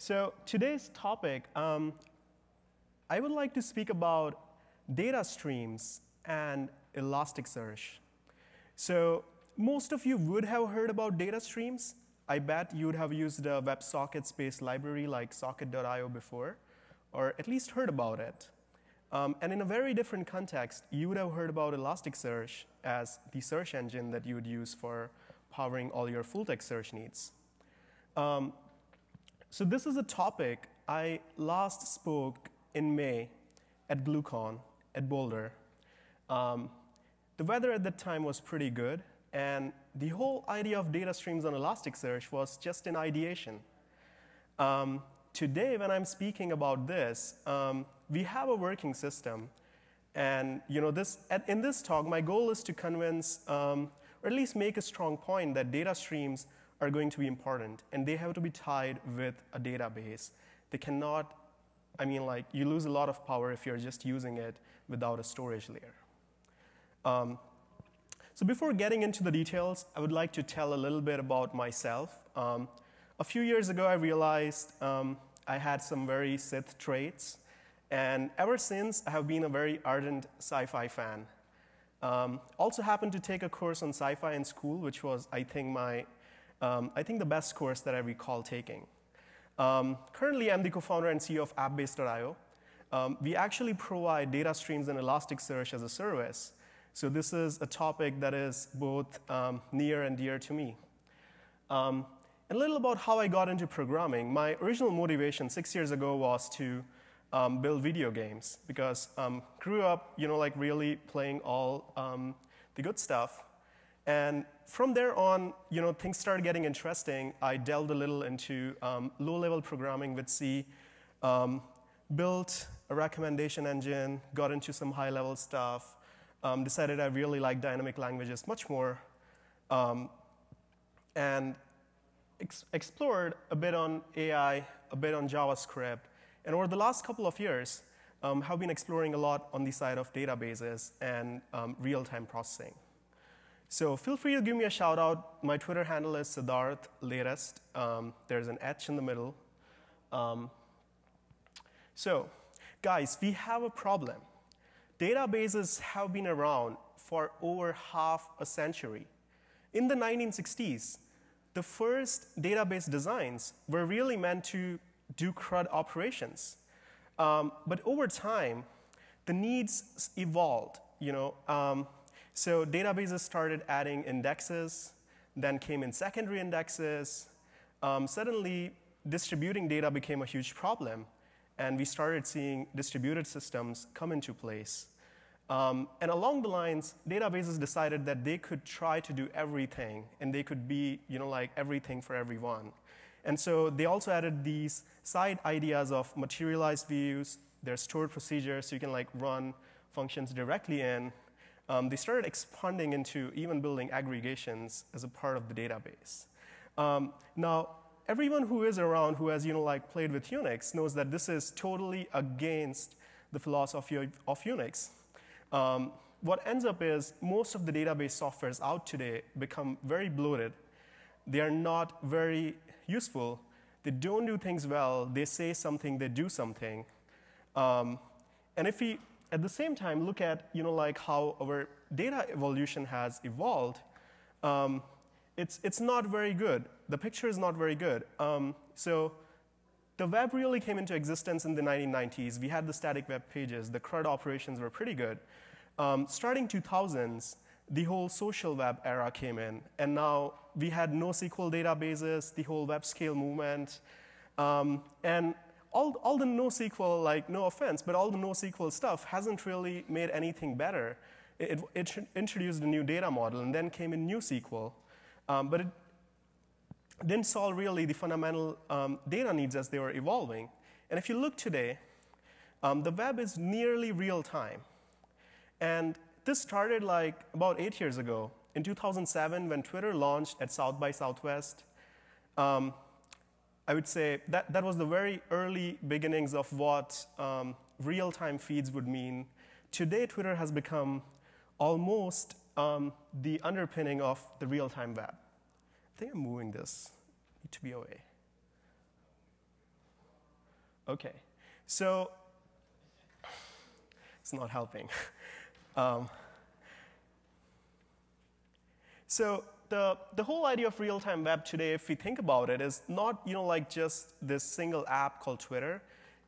So today's topic, um, I would like to speak about data streams and Elasticsearch. So most of you would have heard about data streams. I bet you would have used a WebSocket-based library like socket.io before, or at least heard about it. Um, and in a very different context, you would have heard about Elasticsearch as the search engine that you would use for powering all your full-text search needs. Um, so this is a topic I last spoke in May at GlueCon at Boulder. Um, the weather at that time was pretty good, and the whole idea of data streams on Elasticsearch was just in ideation. Um, today, when I'm speaking about this, um, we have a working system. And you know, this, at, in this talk, my goal is to convince, um, or at least make a strong point that data streams are going to be important, and they have to be tied with a database. They cannot, I mean, like, you lose a lot of power if you're just using it without a storage layer. Um, so before getting into the details, I would like to tell a little bit about myself. Um, a few years ago, I realized um, I had some very Sith traits, and ever since, I have been a very ardent sci-fi fan. Um, also happened to take a course on sci-fi in school, which was, I think, my um, I think the best course that I recall taking. Um, currently, I'm the co-founder and CEO of AppBase.io. Um, we actually provide data streams and Elasticsearch as a service. So this is a topic that is both um, near and dear to me. Um, a little about how I got into programming. My original motivation six years ago was to um, build video games because um, grew up, you know, like really playing all um, the good stuff. And from there on, you know, things started getting interesting. I delved a little into um, low-level programming with C, um, built a recommendation engine, got into some high-level stuff, um, decided I really like dynamic languages much more, um, and ex explored a bit on AI, a bit on JavaScript, and over the last couple of years, um, have been exploring a lot on the side of databases and um, real-time processing. So feel free to give me a shout out. My Twitter handle is Siddharth Latest. Um, there's an H in the middle. Um, so, guys, we have a problem. Databases have been around for over half a century. In the 1960s, the first database designs were really meant to do CRUD operations. Um, but over time, the needs evolved. You know, um, so databases started adding indexes, then came in secondary indexes. Um, suddenly, distributing data became a huge problem, and we started seeing distributed systems come into place. Um, and along the lines, databases decided that they could try to do everything, and they could be, you know, like everything for everyone. And so they also added these side ideas of materialized views, there's stored procedures, so you can like run functions directly in, um, they started expanding into even building aggregations as a part of the database. Um, now, everyone who is around who has you know, like played with Unix knows that this is totally against the philosophy of Unix. Um, what ends up is most of the database softwares out today become very bloated. They are not very useful. They don't do things well. They say something, they do something. Um, and if we at the same time, look at you know, like how our data evolution has evolved. Um, it's, it's not very good. The picture is not very good. Um, so the web really came into existence in the 1990s. We had the static web pages. The CRUD operations were pretty good. Um, starting 2000s, the whole social web era came in. And now we had NoSQL databases, the whole web scale movement. Um, and all, all the NoSQL, like no offense, but all the NoSQL stuff hasn't really made anything better. It, it, it introduced a new data model and then came in NewSQL, um, but it didn't solve really the fundamental um, data needs as they were evolving. And if you look today, um, the web is nearly real time. And this started like about eight years ago. In 2007, when Twitter launched at South by Southwest, um, I would say that, that was the very early beginnings of what um, real-time feeds would mean. Today, Twitter has become almost um, the underpinning of the real-time web. I think I'm moving this. Need to be away. Okay, so it's not helping. um, so the, the whole idea of real-time web today, if we think about it, is not you know, like just this single app called Twitter.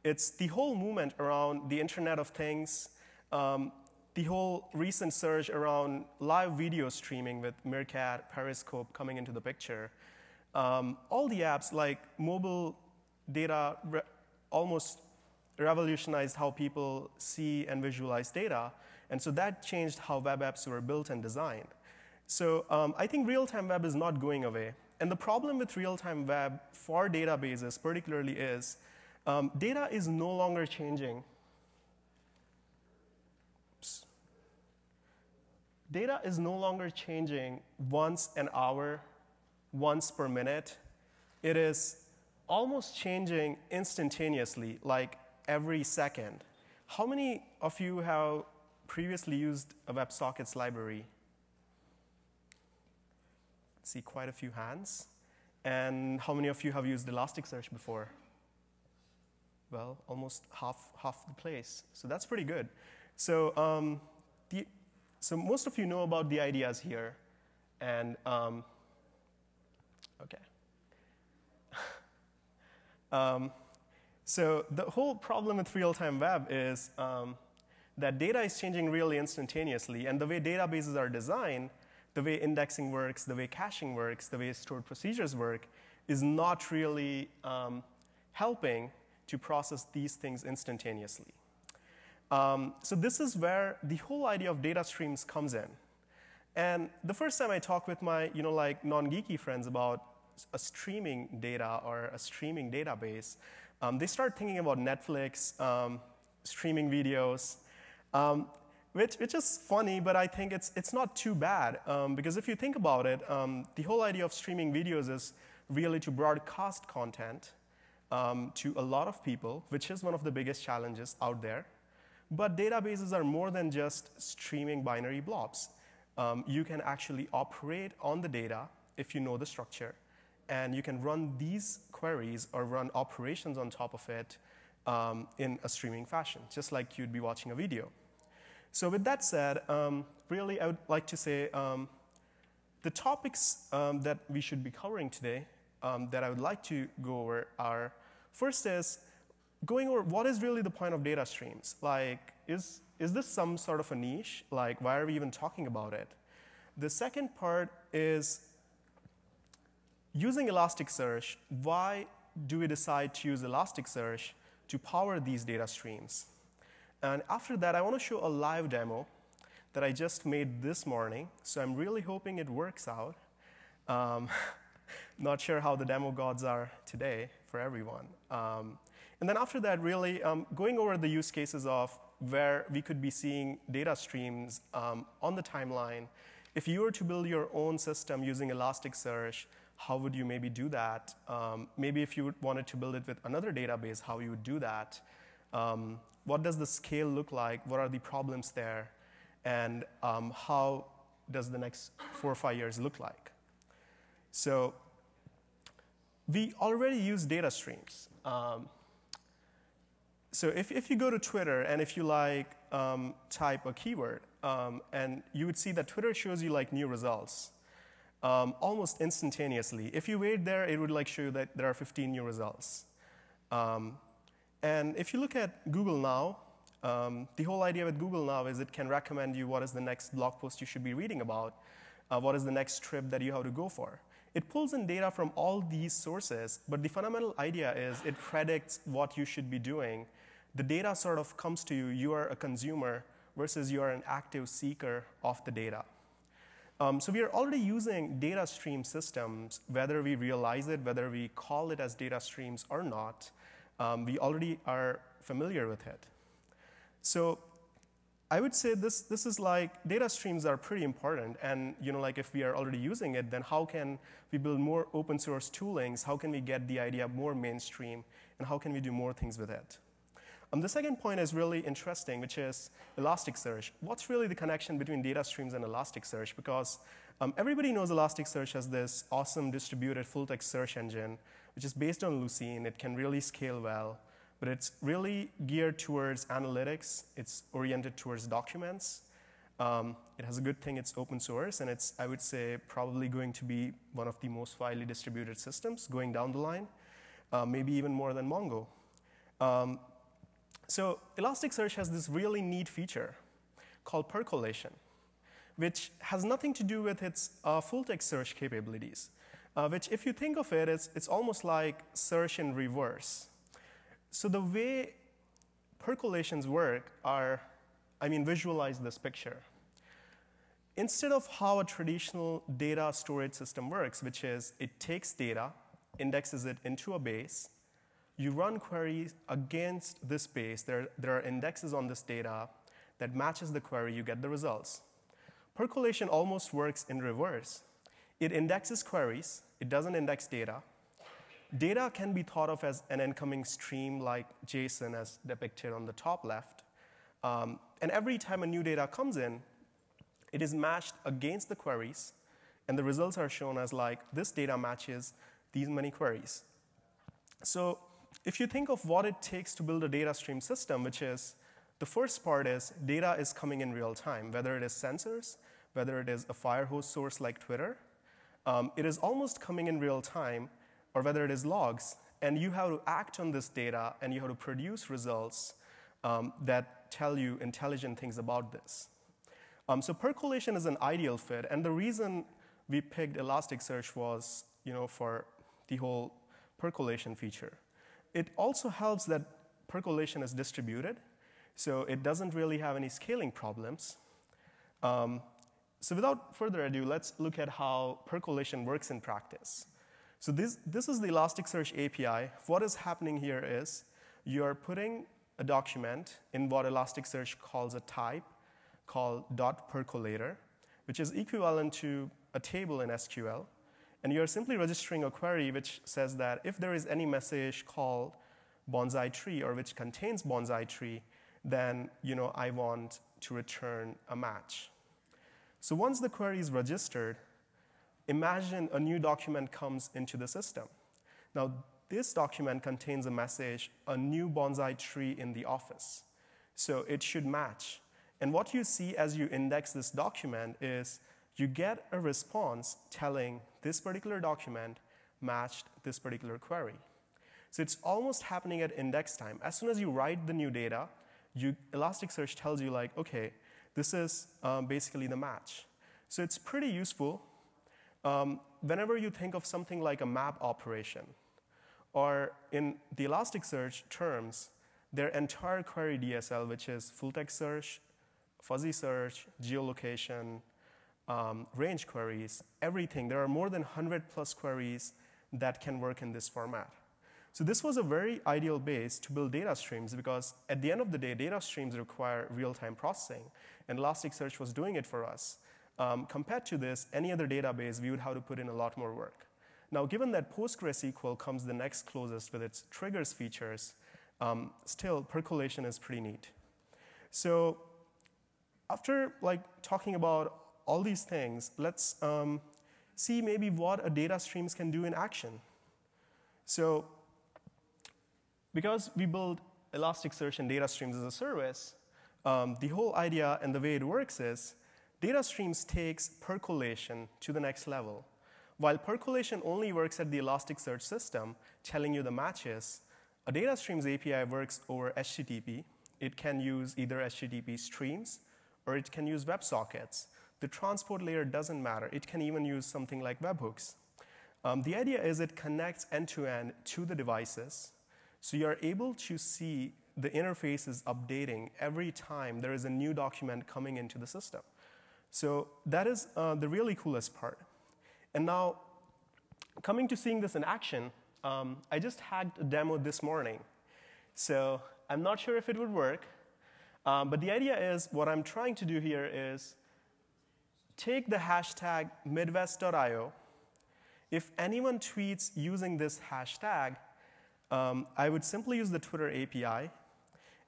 It's the whole movement around the Internet of Things, um, the whole recent surge around live video streaming with Meerkat, Periscope coming into the picture. Um, all the apps like mobile data re almost revolutionized how people see and visualize data. And so that changed how web apps were built and designed. So um, I think real-time web is not going away. And the problem with real-time web for databases particularly is um, data is no longer changing. Oops. Data is no longer changing once an hour, once per minute. It is almost changing instantaneously, like every second. How many of you have previously used a WebSockets library? See quite a few hands. And how many of you have used Elasticsearch before? Well, almost half, half the place. So that's pretty good. So, um, the, so most of you know about the ideas here. And, um, okay. um, so the whole problem with real-time web is um, that data is changing really instantaneously. And the way databases are designed, the way indexing works, the way caching works, the way stored procedures work, is not really um, helping to process these things instantaneously. Um, so this is where the whole idea of data streams comes in. And the first time I talked with my, you know, like non-geeky friends about a streaming data or a streaming database, um, they start thinking about Netflix, um, streaming videos. Um, which, which is funny, but I think it's, it's not too bad. Um, because if you think about it, um, the whole idea of streaming videos is really to broadcast content um, to a lot of people, which is one of the biggest challenges out there. But databases are more than just streaming binary blobs. Um, you can actually operate on the data if you know the structure, and you can run these queries or run operations on top of it um, in a streaming fashion, just like you'd be watching a video. So with that said, um, really I would like to say um, the topics um, that we should be covering today um, that I would like to go over are, first is going over what is really the point of data streams? Like, is, is this some sort of a niche? Like, why are we even talking about it? The second part is using Elasticsearch, why do we decide to use Elasticsearch to power these data streams? And after that, I want to show a live demo that I just made this morning. So I'm really hoping it works out. Um, not sure how the demo gods are today for everyone. Um, and then after that, really um, going over the use cases of where we could be seeing data streams um, on the timeline. If you were to build your own system using Elasticsearch, how would you maybe do that? Um, maybe if you wanted to build it with another database, how you would do that. Um, what does the scale look like? What are the problems there? And um, how does the next four or five years look like? So we already use data streams. Um, so if, if you go to Twitter and if you like um, type a keyword, um, and you would see that Twitter shows you like new results um, almost instantaneously. If you wait there, it would like show you that there are 15 new results. And if you look at Google Now, um, the whole idea with Google Now is it can recommend you what is the next blog post you should be reading about, uh, what is the next trip that you have to go for. It pulls in data from all these sources, but the fundamental idea is it predicts what you should be doing. The data sort of comes to you, you are a consumer versus you are an active seeker of the data. Um, so we are already using data stream systems, whether we realize it, whether we call it as data streams or not um, we already are familiar with it. So I would say this, this is like data streams are pretty important. And you know, like if we are already using it, then how can we build more open source toolings? How can we get the idea more mainstream? And how can we do more things with it? Um, the second point is really interesting, which is Elasticsearch. What's really the connection between data streams and Elasticsearch? Because um, everybody knows Elasticsearch as this awesome distributed full text search engine which is based on Lucene. It can really scale well. but it's really geared towards analytics. It's oriented towards documents. Um, it has a good thing, it's open source, and it's, I would say, probably going to be one of the most widely distributed systems going down the line, uh, maybe even more than Mongo. Um, so Elasticsearch has this really neat feature called percolation, which has nothing to do with its uh, full text search capabilities, uh, which if you think of it, it's, it's almost like search in reverse. So the way percolations work are, I mean, visualize this picture. Instead of how a traditional data storage system works, which is it takes data, indexes it into a base, you run queries against this base. There, there are indexes on this data that matches the query, you get the results. Percolation almost works in reverse. It indexes queries, it doesn't index data, Data can be thought of as an incoming stream like JSON as depicted on the top left. Um, and every time a new data comes in, it is matched against the queries, and the results are shown as like this data matches these many queries. So if you think of what it takes to build a data stream system, which is the first part is data is coming in real time, whether it is sensors, whether it is a Firehose source like Twitter, um, it is almost coming in real time or whether it is logs, and you have to act on this data and you have to produce results um, that tell you intelligent things about this. Um, so percolation is an ideal fit, and the reason we picked Elasticsearch was, you know, for the whole percolation feature. It also helps that percolation is distributed, so it doesn't really have any scaling problems. Um, so without further ado, let's look at how percolation works in practice. So this, this is the Elasticsearch API. What is happening here is you're putting a document in what Elasticsearch calls a type called .percolator, which is equivalent to a table in SQL. And you're simply registering a query which says that if there is any message called bonsai tree or which contains bonsai tree, then you know, I want to return a match. So once the query is registered, imagine a new document comes into the system. Now, this document contains a message, a new bonsai tree in the office. So it should match. And what you see as you index this document is you get a response telling this particular document matched this particular query. So it's almost happening at index time. As soon as you write the new data, you, Elasticsearch tells you like, okay, this is um, basically the match. So it's pretty useful um, whenever you think of something like a map operation, or in the Elasticsearch terms, their entire query DSL, which is full text search, fuzzy search, geolocation, um, range queries, everything. There are more than 100 plus queries that can work in this format. So this was a very ideal base to build data streams because at the end of the day, data streams require real-time processing, and Elasticsearch was doing it for us. Um, compared to this, any other database, we would have to put in a lot more work. Now, given that PostgreSQL comes the next closest with its triggers features, um, still percolation is pretty neat. So after like talking about all these things, let's um, see maybe what a data streams can do in action. So because we build Elasticsearch and data streams as a service, um, the whole idea and the way it works is Data streams takes percolation to the next level. While percolation only works at the Elasticsearch system, telling you the matches, a data streams API works over HTTP. It can use either HTTP streams or it can use WebSockets. The transport layer doesn't matter. It can even use something like webhooks. Um, the idea is it connects end-to-end -to, to the devices, so you're able to see the interface is updating every time there is a new document coming into the system. So that is uh, the really coolest part. And now, coming to seeing this in action, um, I just hacked a demo this morning. So I'm not sure if it would work, um, but the idea is what I'm trying to do here is take the hashtag midwest.io. If anyone tweets using this hashtag, um, I would simply use the Twitter API,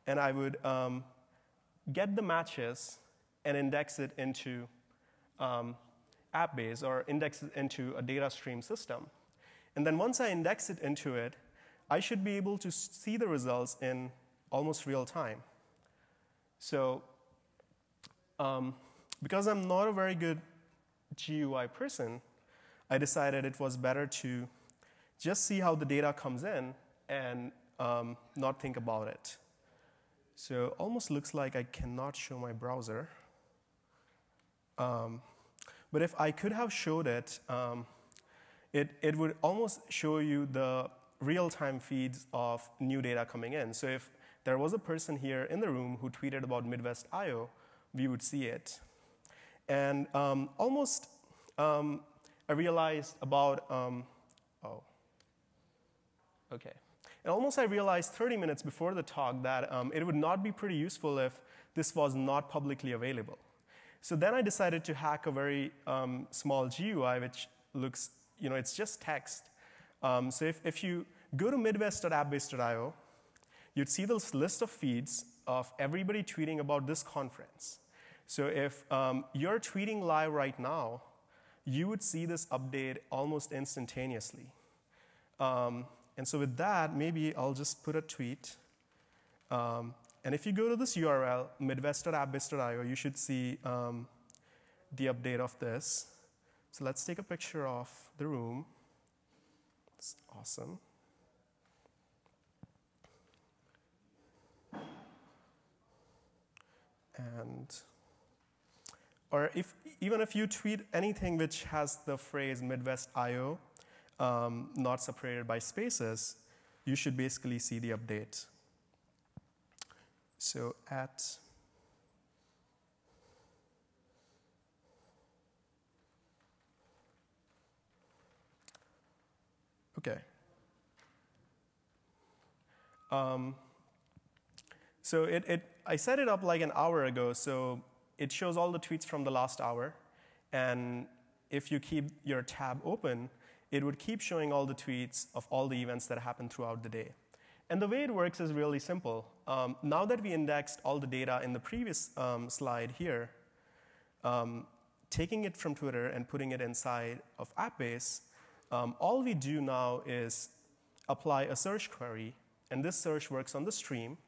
and I would um, get the matches and index it into um, AppBase or index it into a data stream system. And then once I index it into it, I should be able to see the results in almost real time. So um, because I'm not a very good GUI person, I decided it was better to just see how the data comes in and um, not think about it. So almost looks like I cannot show my browser. Um, but if I could have showed it, um, it, it would almost show you the real-time feeds of new data coming in. So if there was a person here in the room who tweeted about Midwest IO, we would see it. And um, almost, um, I realized about, um, oh, okay. And almost I realized 30 minutes before the talk that um, it would not be pretty useful if this was not publicly available. So then I decided to hack a very um, small GUI, which looks, you know, it's just text. Um, so if, if you go to midwest.appbase.io, you'd see this list of feeds of everybody tweeting about this conference. So if um, you're tweeting live right now, you would see this update almost instantaneously. Um, and so with that, maybe I'll just put a tweet. Um, and if you go to this URL, midwest.appbase.io, you should see um, the update of this. So let's take a picture of the room. It's awesome. And, or if, even if you tweet anything which has the phrase Midwest IO, um, not separated by spaces, you should basically see the update. So at Okay. Um, so it, it, I set it up like an hour ago, so it shows all the tweets from the last hour. And if you keep your tab open, it would keep showing all the tweets of all the events that happened throughout the day. And the way it works is really simple. Um, now that we indexed all the data in the previous um, slide here, um, taking it from Twitter and putting it inside of AppBase, um, all we do now is apply a search query, and this search works on the stream.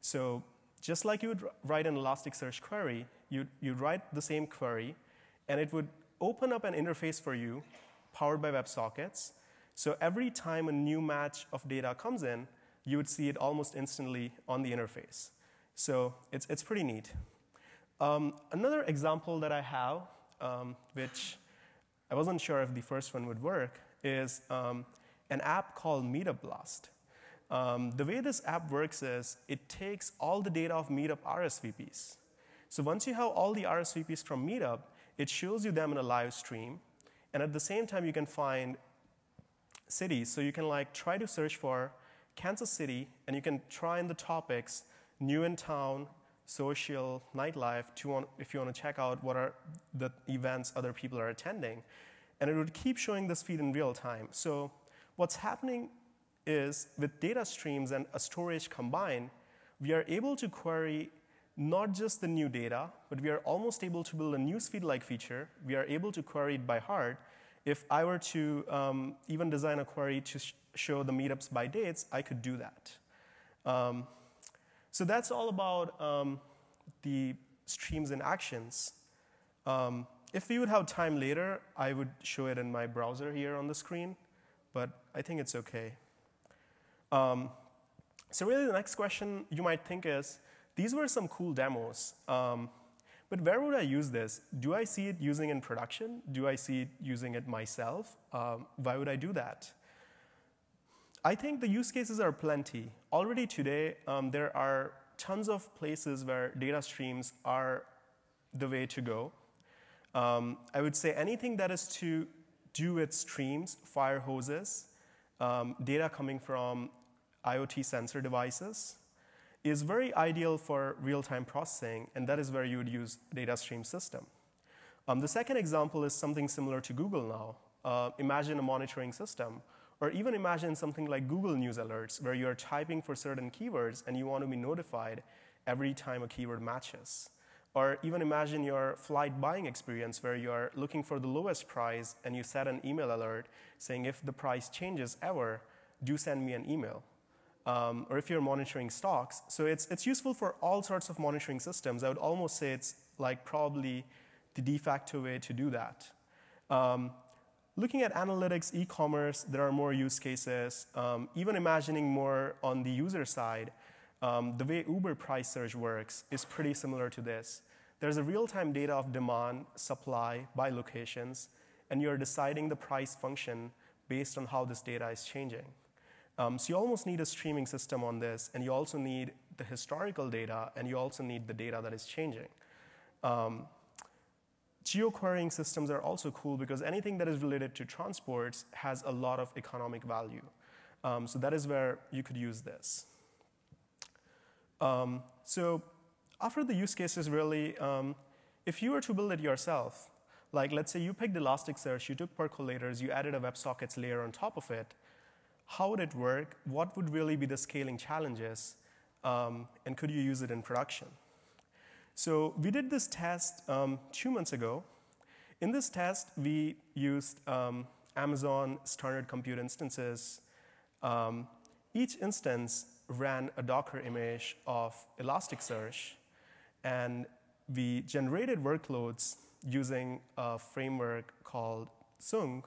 So just like you would write an Elasticsearch query, you'd, you'd write the same query, and it would open up an interface for you powered by WebSockets. So every time a new match of data comes in, you would see it almost instantly on the interface. So it's, it's pretty neat. Um, another example that I have, um, which I wasn't sure if the first one would work, is um, an app called Meetup Blast. Um, the way this app works is it takes all the data of Meetup RSVPs. So once you have all the RSVPs from Meetup, it shows you them in a live stream. And at the same time, you can find cities. So you can like try to search for Kansas City, and you can try in the topics new in town, social, nightlife, want, if you want to check out what are the events other people are attending. And it would keep showing this feed in real time. So what's happening is with data streams and a storage combined, we are able to query not just the new data, but we are almost able to build a newsfeed-like feature. We are able to query it by heart. If I were to um, even design a query to sh show the meetups by dates, I could do that. Um, so that's all about um, the streams and actions. Um, if we would have time later, I would show it in my browser here on the screen, but I think it's okay. Um, so really the next question you might think is, these were some cool demos. But where would I use this? Do I see it using in production? Do I see it using it myself? Um, why would I do that? I think the use cases are plenty. Already today, um, there are tons of places where data streams are the way to go. Um, I would say anything that is to do with streams, fire hoses, um, data coming from IoT sensor devices, is very ideal for real-time processing, and that is where you would use data stream system. Um, the second example is something similar to Google now. Uh, imagine a monitoring system, or even imagine something like Google News Alerts, where you're typing for certain keywords and you want to be notified every time a keyword matches. Or even imagine your flight buying experience where you're looking for the lowest price and you set an email alert saying if the price changes ever, do send me an email. Um, or if you're monitoring stocks. So it's, it's useful for all sorts of monitoring systems. I would almost say it's like probably the de facto way to do that. Um, looking at analytics, e-commerce, there are more use cases. Um, even imagining more on the user side, um, the way Uber price search works is pretty similar to this. There's a real-time data of demand, supply by locations, and you're deciding the price function based on how this data is changing. Um, so you almost need a streaming system on this, and you also need the historical data, and you also need the data that is changing. Um, Geo-querying systems are also cool because anything that is related to transports has a lot of economic value. Um, so that is where you could use this. Um, so after the use cases, really, um, if you were to build it yourself, like let's say you picked Elasticsearch, you took percolators, you added a WebSockets layer on top of it, how would it work? What would really be the scaling challenges? Um, and could you use it in production? So we did this test um, two months ago. In this test, we used um, Amazon standard compute instances. Um, each instance ran a Docker image of Elasticsearch, and we generated workloads using a framework called Tsung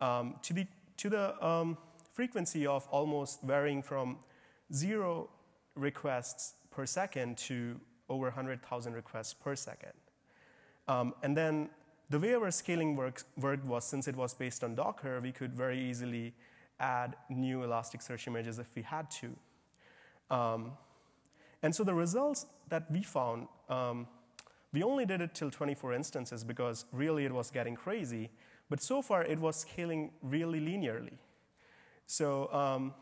um, to the, to the um, frequency of almost varying from zero requests per second to over 100,000 requests per second. Um, and then the way our scaling works, worked was since it was based on Docker, we could very easily add new Elasticsearch images if we had to. Um, and so the results that we found, um, we only did it till 24 instances because really it was getting crazy. But so far it was scaling really linearly. So um,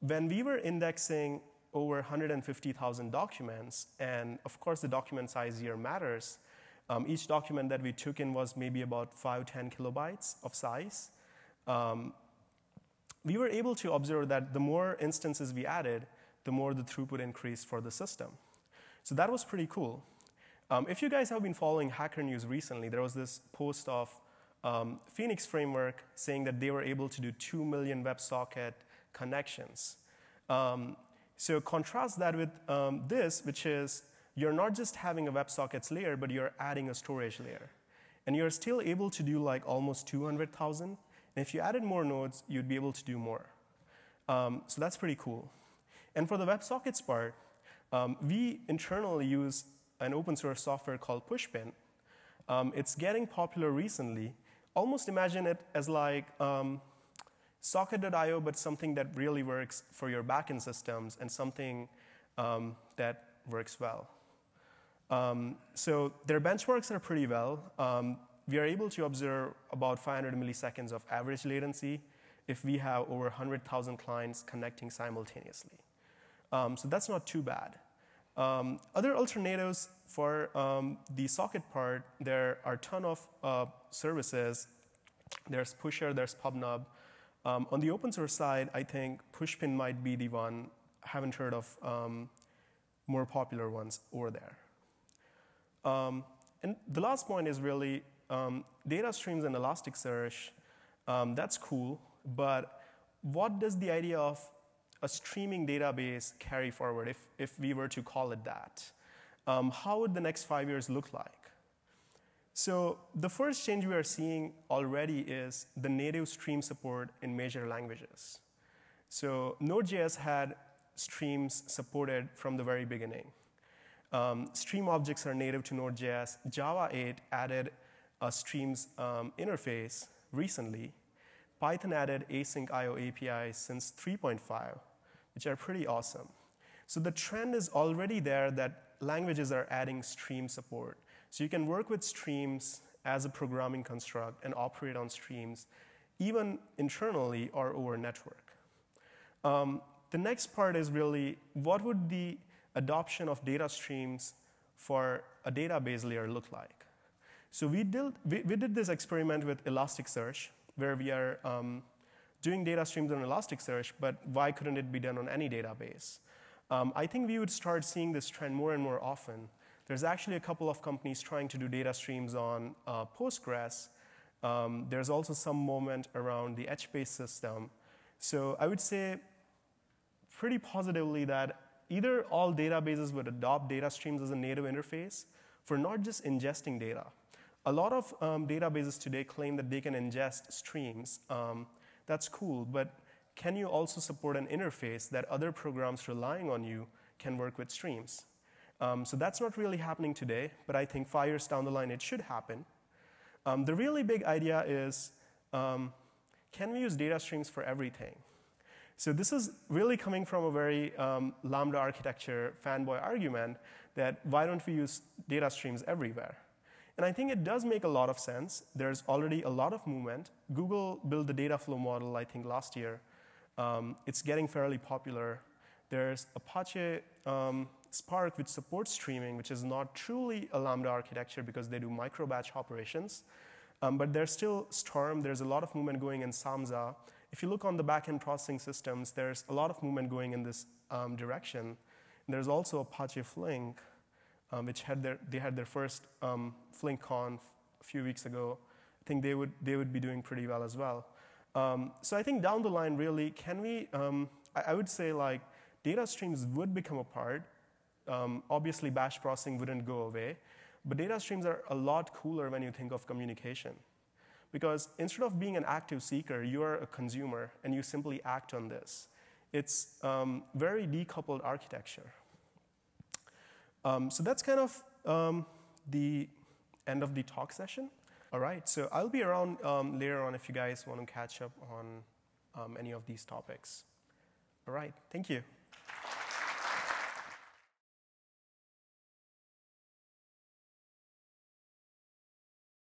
when we were indexing over 150,000 documents, and of course the document size here matters, um, each document that we took in was maybe about 5, 10 kilobytes of size. Um, we were able to observe that the more instances we added, the more the throughput increased for the system. So that was pretty cool. Um, if you guys have been following Hacker News recently, there was this post of um, Phoenix Framework saying that they were able to do 2 million WebSocket connections. Um, so contrast that with um, this, which is you're not just having a WebSockets layer, but you're adding a storage layer. And you're still able to do like almost 200,000. And if you added more nodes, you'd be able to do more. Um, so that's pretty cool. And for the WebSockets part, um, we internally use an open source software called Pushpin. Um, it's getting popular recently. Almost imagine it as like um, Socket.io, but something that really works for your backend systems and something um, that works well. Um, so their benchmarks are pretty well. Um, we are able to observe about 500 milliseconds of average latency if we have over 100,000 clients connecting simultaneously. Um, so that's not too bad. Um, other alternatives for the socket part, there are a ton of uh, services. There's Pusher, there's PubNub. Um, on the open source side, I think Pushpin might be the one. I haven't heard of um, more popular ones over there. Um, and the last point is really um, data streams and Elasticsearch. that's cool, but what does the idea of a streaming database carry forward, if, if we were to call it that? Um, how would the next five years look like? So the first change we are seeing already is the native stream support in major languages. So Node.js had streams supported from the very beginning. Um, stream objects are native to Node.js. Java 8 added a streams um, interface recently. Python added async IO APIs since 3.5 which are pretty awesome. So the trend is already there that languages are adding stream support. So you can work with streams as a programming construct and operate on streams, even internally or over network. Um, the next part is really what would the adoption of data streams for a database layer look like? So we did, we, we did this experiment with Elasticsearch, where we are um, doing data streams on Elasticsearch, but why couldn't it be done on any database? Um, I think we would start seeing this trend more and more often. There's actually a couple of companies trying to do data streams on uh, Postgres. Um, there's also some movement around the HBase system. So I would say pretty positively that either all databases would adopt data streams as a native interface for not just ingesting data. A lot of um, databases today claim that they can ingest streams. Um, that's cool, but can you also support an interface that other programs relying on you can work with streams? Um, so that's not really happening today, but I think five years down the line it should happen. Um, the really big idea is um, can we use data streams for everything? So this is really coming from a very um, Lambda architecture fanboy argument that why don't we use data streams everywhere? And I think it does make a lot of sense. There's already a lot of movement. Google built the Dataflow model, I think, last year. Um, it's getting fairly popular. There's Apache um, Spark, which supports streaming, which is not truly a Lambda architecture because they do micro batch operations. Um, but there's still Storm. There's a lot of movement going in Samza. If you look on the backend processing systems, there's a lot of movement going in this um, direction. And there's also Apache Flink, um, which had their, they had their first um, FlinkConf a few weeks ago. I think they would, they would be doing pretty well as well. Um, so I think down the line, really, can we, um, I, I, would say like data streams would become a part. Um, obviously, batch processing wouldn't go away, but data streams are a lot cooler when you think of communication. Because instead of being an active seeker, you are a consumer and you simply act on this. It's um, very decoupled architecture. Um, so that's kind of um, the end of the talk session. All right, so I'll be around um, later on if you guys want to catch up on um, any of these topics. All right, thank you.